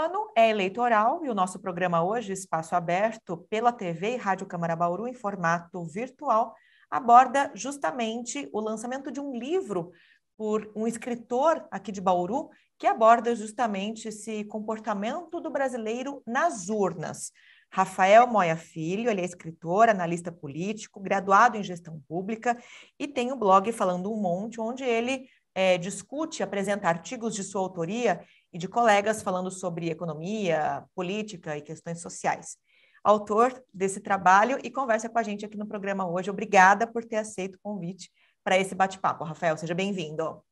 ano é eleitoral e o nosso programa hoje, Espaço Aberto, pela TV e Rádio Câmara Bauru, em formato virtual, aborda justamente o lançamento de um livro por um escritor aqui de Bauru, que aborda justamente esse comportamento do brasileiro nas urnas. Rafael Moia Filho, ele é escritor, analista político, graduado em gestão pública e tem um blog falando um monte, onde ele é, discute, apresenta artigos de sua autoria e de colegas falando sobre economia, política e questões sociais. Autor desse trabalho e conversa com a gente aqui no programa hoje. Obrigada por ter aceito o convite para esse bate-papo. Rafael, seja bem-vindo.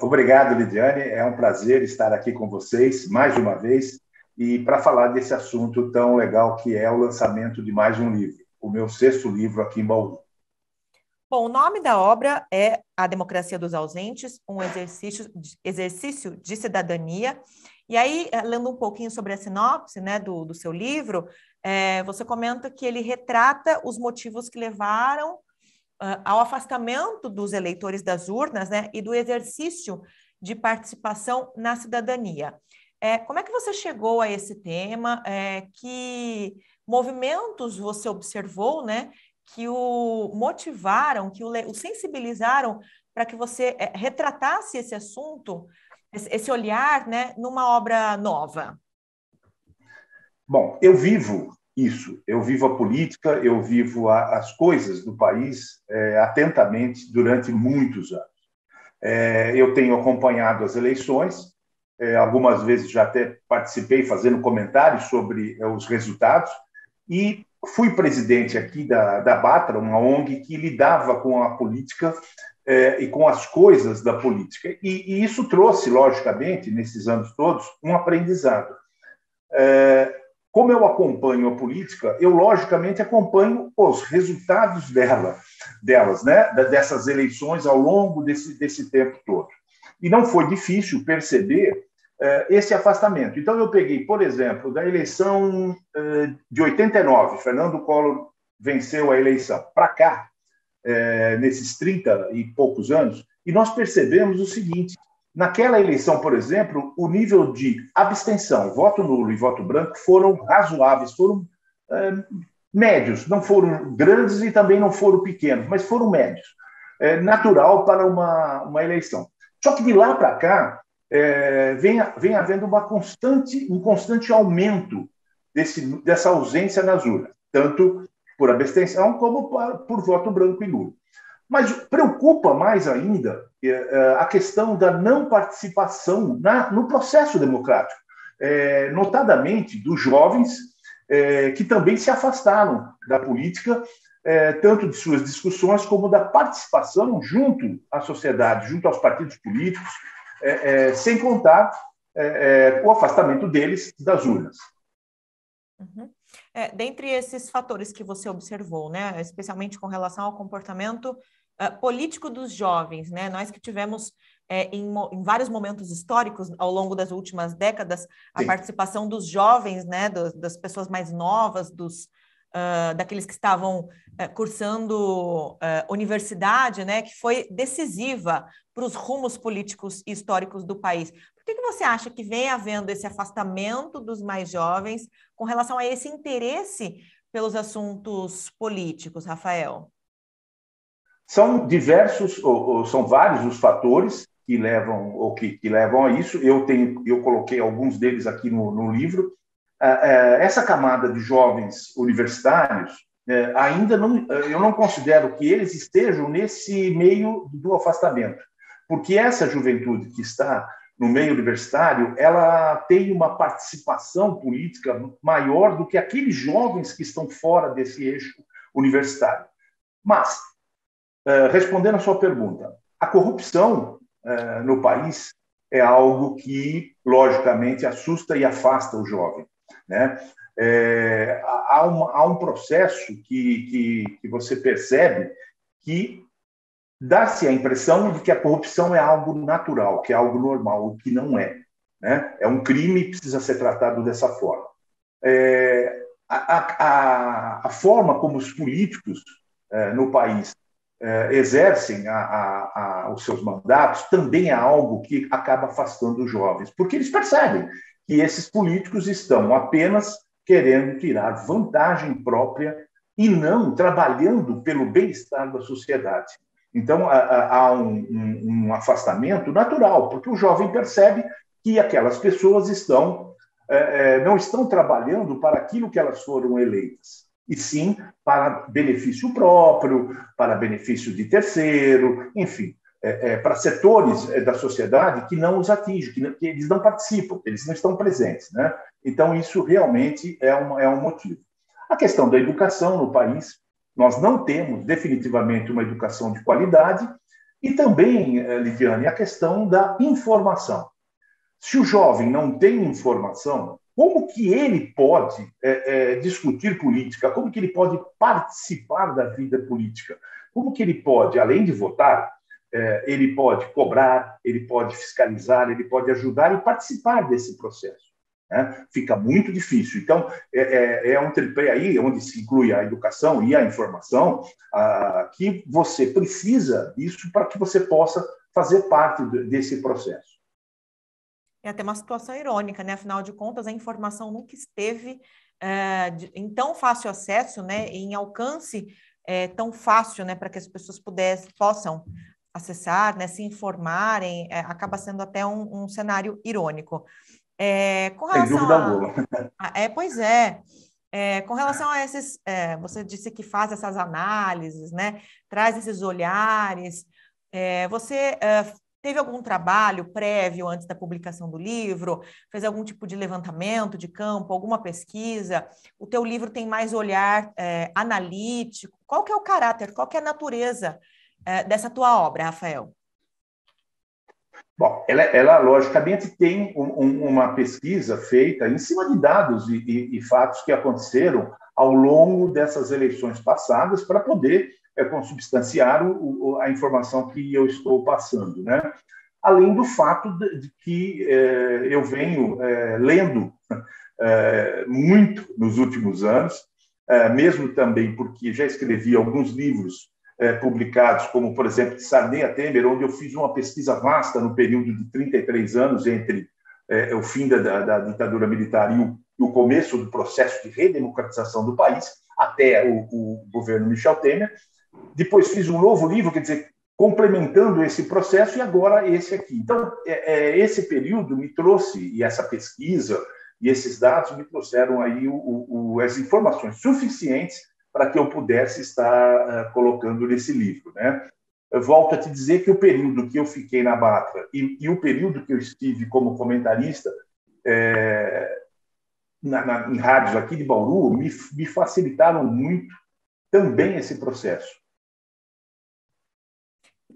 Obrigado, Lidiane. É um prazer estar aqui com vocês mais uma vez e para falar desse assunto tão legal que é o lançamento de mais um livro, o meu sexto livro aqui em Bauru. Bom, o nome da obra é A Democracia dos Ausentes, um exercício, exercício de cidadania. E aí, eh, lendo um pouquinho sobre a sinopse né, do, do seu livro, é, você comenta que ele retrata os motivos que levaram uh, ao afastamento dos eleitores das urnas né, e do exercício de participação na cidadania. É, como é que você chegou a esse tema? É, que movimentos você observou, né, que o motivaram, que o, o sensibilizaram para que você é, retratasse esse assunto, esse, olhar, né, numa obra nova? Bom, eu vivo isso, eu vivo a política, eu vivo a, as coisas do país é, atentamente durante muitos anos. É, eu tenho acompanhado as eleições, é, algumas vezes já até participei fazendo comentários sobre é, os resultados, e fui presidente aqui da, da Batra, uma ONG que lidava com a política é, e com as coisas da política. E, e, isso trouxe, logicamente, nesses anos todos, um aprendizado. É, como eu acompanho a política, eu logicamente acompanho os resultados dela, delas, né, dessas eleições ao longo desse, desse tempo todo. E não foi difícil perceber eh, esse afastamento. Então, eu peguei, por exemplo, da eleição eh, de 89, Fernando Collor venceu a eleição, para cá, eh, nesses 30 e poucos anos, e nós percebemos o seguinte: naquela eleição, por exemplo, o nível de abstenção, voto nulo e voto branco foram razoáveis, foram médios, não foram grandes e também não foram pequenos, mas foram médios. É natural para uma, uma eleição. Só que de lá para cá, é, vem, vem havendo uma constante, um constante aumento desse, dessa ausência nas urnas, tanto por abstenção como por, por voto branco e nulo. Mas preocupa mais ainda é, é, a questão da não participação na, no processo democrático, é, notadamente dos jovens é, que também se afastaram da política, é, tanto de suas discussões como da participação junto à sociedade, junto aos partidos políticos, é, é, sem contar é, é, o afastamento deles das urnas. Uhum. É, dentre esses fatores que você observou, né, especialmente com relação ao comportamento uh, político dos jovens, né, nós que tivemos é, em, em, vários momentos históricos ao longo das últimas décadas a Sim. participação dos jovens, né, do, das pessoas mais novas, dos uh, daqueles que estavam cursando uh, universidade, né, que foi decisiva para os rumos políticos e históricos do país. Por que, que você acha que vem havendo esse afastamento dos mais jovens com relação a esse interesse pelos assuntos políticos, Rafael? São diversos, ou, ou são vários os fatores que levam ou que, que, levam a isso. Eu tenho, eu coloquei alguns deles aqui no, no livro. É, é, essa camada de jovens universitários é, ainda não, eu não considero que eles estejam nesse meio do afastamento, porque essa juventude que está no meio universitário, ela tem uma participação política maior do que aqueles jovens que estão fora desse eixo universitário. Mas, respondendo a sua pergunta, a corrupção no país é algo que, logicamente, assusta e afasta o jovem. Né? É, há, uma, há, um processo que, que, que você percebe que dá-se a impressão de que a corrupção é algo natural, que é algo normal, o que não é. Né? É um crime e precisa ser tratado dessa forma. É, a, a, a, forma como os políticos é, no país é, exercem a, os seus mandatos também é algo que acaba afastando os jovens, porque eles percebem que esses políticos estão apenas querendo tirar vantagem própria e não trabalhando pelo bem-estar da sociedade. Então, há um, um, um, afastamento natural, porque o jovem percebe que aquelas pessoas estão, é, é, não estão trabalhando para aquilo que elas foram eleitas, e sim para benefício próprio, para benefício de terceiro, enfim, é, para setores da sociedade que não os atingem, que, que, eles não participam, eles não estão presentes. Né? Então, isso realmente é um, é um motivo. A questão da educação no país nós não temos definitivamente uma educação de qualidade e também, eh, Lidiane, a questão da informação. Se o jovem não tem informação, como que ele pode é, é, discutir política? Como que ele pode participar da vida política? Como que ele pode, além de votar, é, ele pode cobrar, ele pode fiscalizar, ele pode ajudar e participar desse processo? Né? Fica muito difícil. Então, é, é, é, um tripé aí, onde se inclui a educação e a informação, ah, que você precisa disso para que você possa fazer parte desse processo. É até uma situação irônica, né? Afinal de contas, a informação nunca esteve é, de, em tão fácil acesso, né? Em alcance é, tão fácil, né? Para que as pessoas pudessem, possam acessar, né? Se informarem, é, acaba sendo até um, um cenário irônico. É, com relação Sem dúvida alguma. É, pois é. é. com relação a esses, é, você disse que faz essas análises, né? Traz esses olhares. É, você é, teve algum trabalho prévio antes da publicação do livro? Fez algum tipo de levantamento de campo, alguma pesquisa? O teu livro tem mais olhar é, analítico? Qual que é o caráter, qual que é a natureza dessa tua obra, Rafael? Bom, ela, ela logicamente tem um, um, uma pesquisa feita em cima de dados e, e, e, fatos que aconteceram ao longo dessas eleições passadas para poder é, consubstanciar o, o, a informação que eu estou passando, né? Além do fato de, de que é, eu venho é, lendo é, muito nos últimos anos, é, mesmo também porque já escrevi alguns livros é, publicados, como, por exemplo, de Sarney Temer, onde eu fiz uma pesquisa vasta no período de 33 anos entre é, o fim da, da, ditadura militar e o, o, começo do processo de redemocratização do país, até o, o governo Michel Temer. Depois fiz um novo livro, quer dizer, complementando esse processo, e agora esse aqui. Então, é, é, esse período me trouxe, e essa pesquisa e esses dados me trouxeram aí o, o, as informações suficientes para que eu pudesse estar uh, colocando nesse livro. Né? Eu volto a te dizer que o período que eu fiquei na Batra e, e o período que eu estive como comentarista é, na, na, em rádios aqui de Bauru me, me facilitaram muito também esse processo.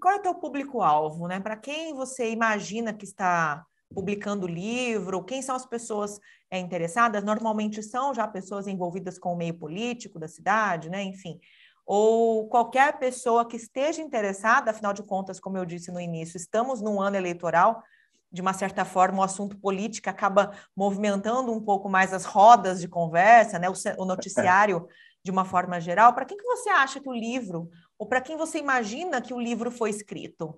Qual é o teu público-alvo? Né? Para quem você imagina que está publicando livro? Quem são as pessoas é, interessadas? Normalmente são já pessoas envolvidas com o meio político da cidade, né? Enfim, ou qualquer pessoa que esteja interessada, afinal de contas, como eu disse no início, estamos num ano eleitoral, de uma certa forma, o assunto político acaba movimentando um pouco mais as rodas de conversa, né? o, o noticiário de uma forma geral. Para quem que você acha que o livro, ou para quem você imagina que o livro foi escrito?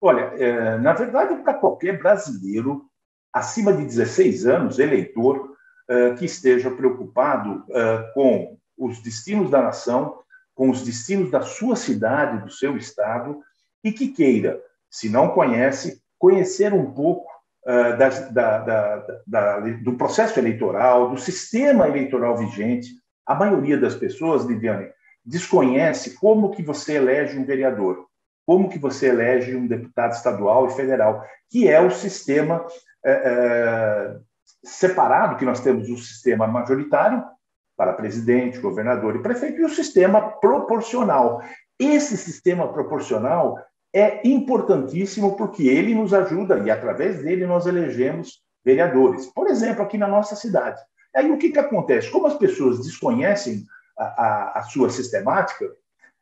Olha, é, na verdade, para qualquer brasileiro acima de 16 anos, eleitor, é, que esteja preocupado é, com os destinos da nação, com os destinos da sua cidade, do seu estado, e que queira, se não conhece, conhecer um pouco da, da, da, do processo eleitoral, do sistema eleitoral vigente. A maioria das pessoas, Lidiane, desconhece como que você elege um vereador como que você elege um deputado estadual e federal, que é o sistema é, é, separado que nós temos o sistema majoritário para presidente, governador e prefeito e o sistema proporcional. Esse sistema proporcional é importantíssimo porque ele nos ajuda e através dele nós elegemos vereadores. Por exemplo, aqui na nossa cidade. Aí o que, que acontece? Como as pessoas desconhecem a, a, a sua sistemática,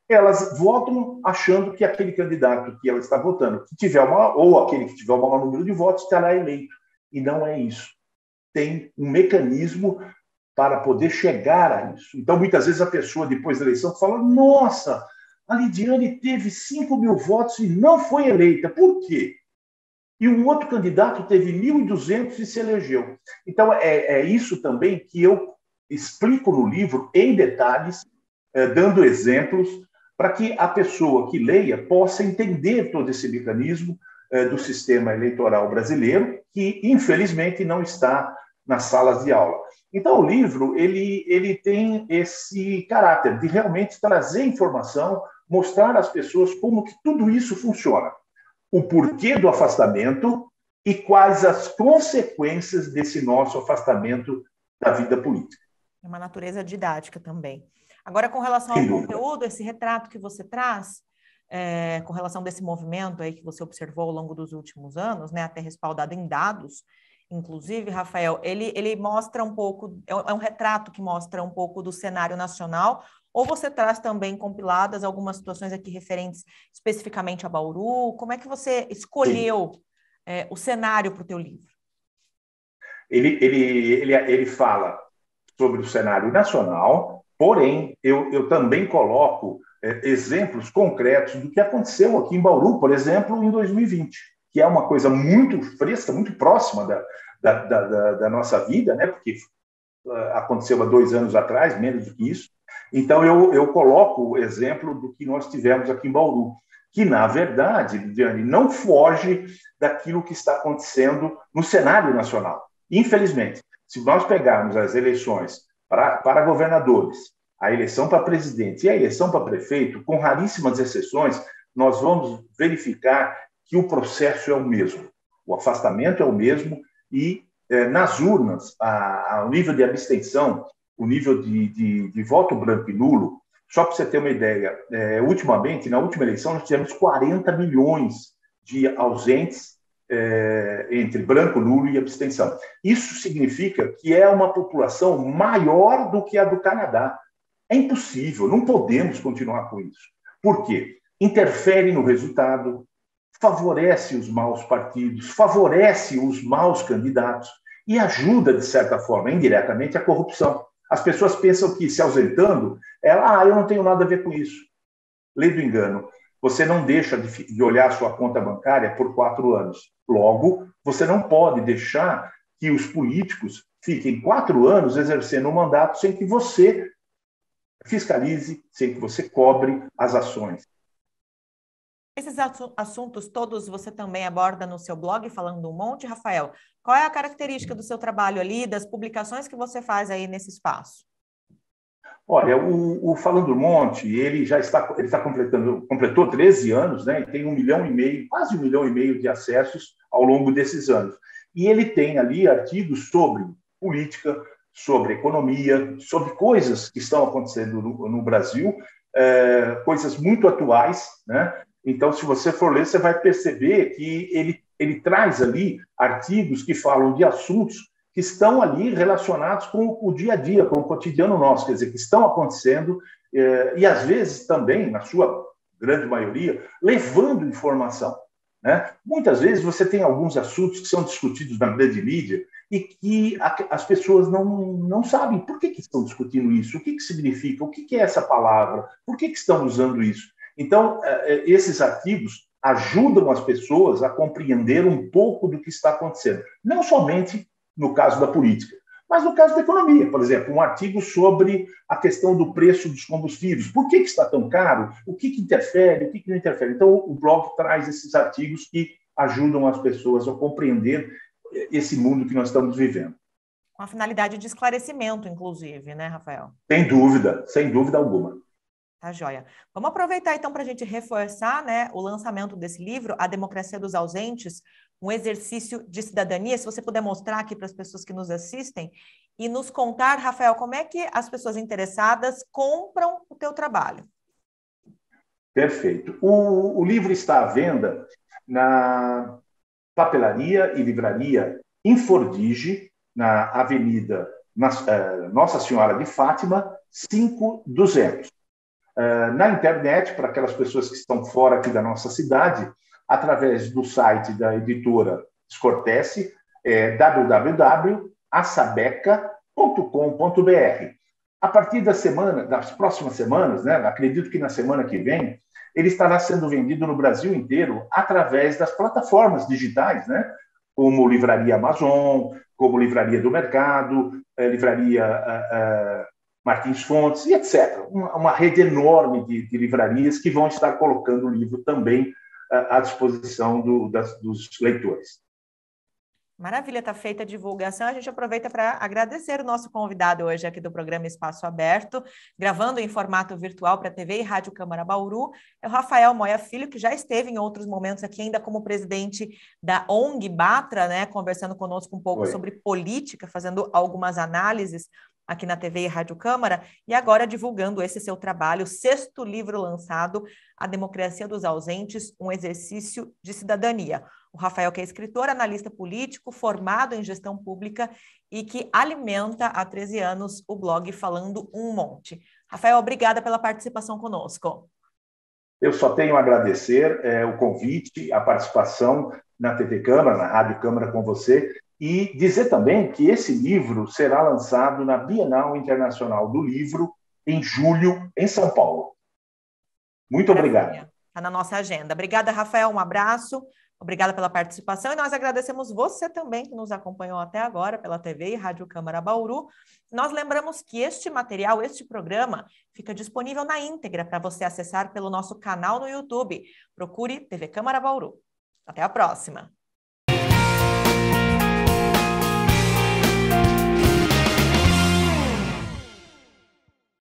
elas votam achando que aquele candidato que ela está votando, que tiver uma, ou aquele que tiver o maior número de votos, estará eleito. E não é isso. Tem um mecanismo para poder chegar a isso. Então, muitas vezes a pessoa, depois da eleição, fala: Nossa, a Lidiane teve 5 mil votos e não foi eleita. Por quê? e o outro candidato teve 1.200 e se elegeu. Então, é, é isso também que eu explico no livro em detalhes, é, dando exemplos, para que a pessoa que leia possa entender todo esse mecanismo é, do sistema eleitoral brasileiro, que infelizmente não está nas salas de aula. Então, o livro ele, ele tem esse caráter de realmente trazer informação, mostrar às pessoas como que tudo isso funciona, o porquê do afastamento e quais as consequências desse nosso afastamento da vida política. É uma natureza didática também. Agora, com relação ao conteúdo, esse retrato que você traz, é, com relação desse movimento aí que você observou ao longo dos últimos anos, né, até respaldado em dados, inclusive, Rafael, ele, ele mostra um pouco, é, é um retrato que mostra um pouco do cenário nacional, ou você traz também compiladas algumas situações aqui referentes especificamente a Bauru? Como é que você escolheu é, o cenário para o teu livro? Ele, ele, ele, ele fala sobre o cenário nacional, porém, eu, eu também coloco é, exemplos concretos do que aconteceu aqui em Bauru, por exemplo, em 2020, que é uma coisa muito fresca, muito próxima da, da, da, da nossa vida, né? porque uh, aconteceu há dois anos atrás, menos do que isso. Então, eu, eu coloco o exemplo do que nós tivemos aqui em Bauru, que, na verdade, Lidiane, não foge daquilo que está acontecendo no cenário nacional. Infelizmente, se nós pegarmos as eleições para, governadores, a eleição para presidente e a eleição para prefeito, com raríssimas exceções, nós vamos verificar que o processo é o mesmo. O afastamento é o mesmo e, eh, nas urnas, a, a, o nível de abstenção, o nível de, de, de voto branco e nulo, só para você ter uma ideia, eh, ultimamente, na última eleição, nós tivemos 40 milhões de ausentes é, entre branco, nulo e abstenção. Isso significa que é uma população maior do que a do Canadá. É impossível, não podemos continuar com isso. Por quê? Interfere no resultado, favorece os maus partidos, favorece os maus candidatos e ajuda, de certa forma, indiretamente, a corrupção. As pessoas pensam que se ausentando, ela, ah, eu não tenho nada a ver com isso. Lei do engano. Você não deixa de olhar sua conta bancária por quatro anos. Logo, você não pode deixar que os políticos fiquem quatro anos exercendo um mandato sem que você fiscalize, sem que você cobre as ações. Esses assuntos todos você também aborda no seu blog, falando um monte, Rafael. Qual é a característica do seu trabalho ali, das publicações que você faz aí nesse espaço? Olha, o, o Falando Monte, ele já está, ele está completando, completou 13 anos, né? E tem um milhão e meio, quase um milhão e meio de acessos ao longo desses anos. E ele tem ali artigos sobre política, sobre economia, sobre coisas que estão acontecendo no, no Brasil, é, coisas muito atuais, né? Então, se você for ler, você vai perceber que ele, ele traz ali artigos que falam de assuntos que estão ali relacionados com o dia a dia, com o cotidiano nosso, quer dizer, que estão acontecendo eh, e, às vezes, também, na sua grande maioria, levando informação. Né? Muitas vezes você tem alguns assuntos que são discutidos na grande mídia e que as pessoas não, não sabem por que, que estão discutindo isso, o que, que significa, o que, que é essa palavra, por que, que estão usando isso. Então, eh, eh, esses artigos ajudam as pessoas a compreender um pouco do que está acontecendo, não somente no caso da política. Mas no caso da economia, por exemplo, um artigo sobre a questão do preço dos combustíveis. Por que, que está tão caro? O que, que interfere? O que, que não interfere? Então, o blog traz esses artigos que ajudam as pessoas a compreender esse mundo que nós estamos vivendo. Com a finalidade de esclarecimento, inclusive, né, Rafael? Sem dúvida, sem dúvida alguma. Tá joia. Vamos aproveitar então para a gente reforçar né, o lançamento desse livro, A Democracia dos Ausentes, um exercício de cidadania. Se você puder mostrar aqui para as pessoas que nos assistem e nos contar, Rafael, como é que as pessoas interessadas compram o teu trabalho. Perfeito. O, o livro está à venda na papelaria e livraria Infordige, na Avenida eh, Nossa Senhora de Fátima, 5200. Eh, na internet, para aquelas pessoas que estão fora aqui da nossa cidade, através do site da editora Scortese, é, www.assabeca.com.br. a partir da semana, das próximas semanas, né, acredito que na semana que vem, ele estará sendo vendido no Brasil inteiro através das plataformas digitais, né, como Livraria Amazon, como Livraria do Mercado, eh, Livraria eh, eh, Martins Fontes, e etc. Uma, uma rede enorme de, de, livrarias que vão estar colocando o livro também à disposição do, das, dos leitores. Maravilha, está feita a divulgação. A gente aproveita para agradecer o nosso convidado hoje aqui do programa Espaço Aberto, gravando em formato virtual para TV e Rádio Câmara Bauru. É o Rafael Moia Filho, que já esteve em outros momentos aqui, ainda como presidente da ONG Batra, né, conversando conosco um pouco Oi. sobre política, fazendo algumas análises aqui na TV e Rádio Câmara, e agora divulgando esse seu trabalho, sexto livro lançado, A Democracia dos Ausentes, um exercício de cidadania. O Rafael, que é escritor, analista político, formado em gestão pública e que alimenta há 13 anos o blog Falando um Monte. Rafael, obrigada pela participação conosco. Eu só tenho a agradecer é, o convite, a participação na TV Câmara, na Rádio Câmara com você, e dizer também que esse livro será lançado na Bienal Internacional do Livro, em julho, em São Paulo. Muito obrigado. Está na nossa agenda. Obrigada, Rafael. Um abraço. Obrigada pela participação e nós agradecemos você também que nos acompanhou até agora pela TV e Rádio Câmara Bauru. Nós lembramos que este material, este programa, fica disponível na íntegra para você acessar pelo nosso canal no YouTube. Procure TV Câmara Bauru. Até a próxima!